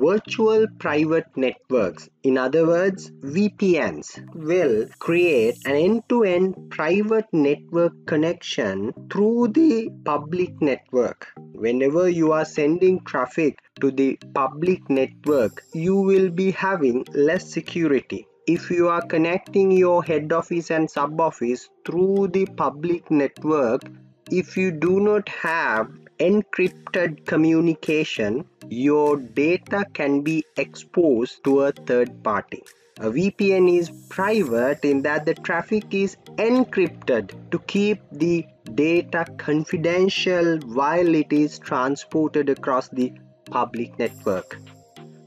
virtual private networks, in other words, VPNs, will create an end to end private network connection through the public network. Whenever you are sending traffic to the public network, you will be having less security if you are connecting your head office and sub office through the public network if you do not have encrypted communication your data can be exposed to a third party a VPN is private in that the traffic is encrypted to keep the data confidential while it is transported across the public network.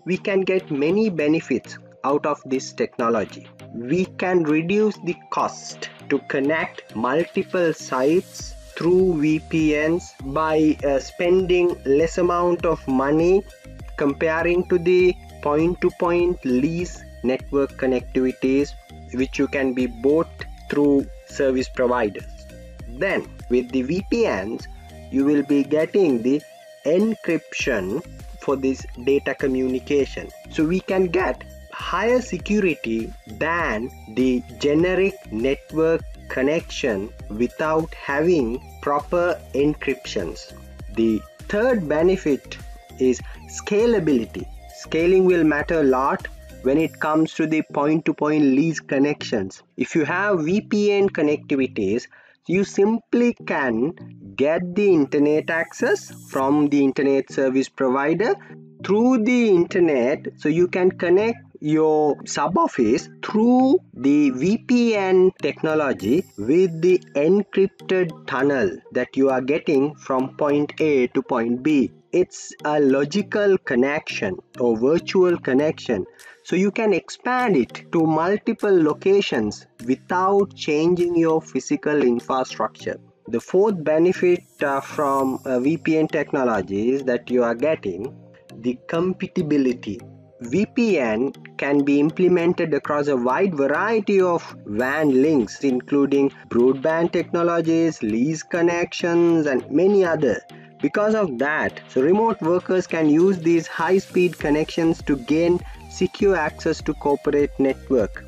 We can get many benefits out of this technology. We can reduce the cost to connect multiple sites through VPNs by uh, spending less amount of money comparing to the point-to-point lease network connectivities which you can be bought through service providers. Then with the VPNs you will be getting the encryption for this data communication. So we can get higher security than the generic network connection without having proper encryptions. The third benefit is scalability. Scaling will matter a lot when it comes to the point to point lease connections. If you have VPN connectivities, you simply can get the internet access from the internet service provider through the internet so you can connect your sub office through the VPN technology with the encrypted tunnel that you are getting from point A to point B. It's a logical connection or virtual connection. So you can expand it to multiple locations without changing your physical infrastructure. The fourth benefit uh, from uh, VPN technology is that you are getting the compatibility VPN can be implemented across a wide variety of WAN links, including broadband technologies, lease connections, and many other. Because of that, so remote workers can use these high speed connections to gain secure access to corporate network.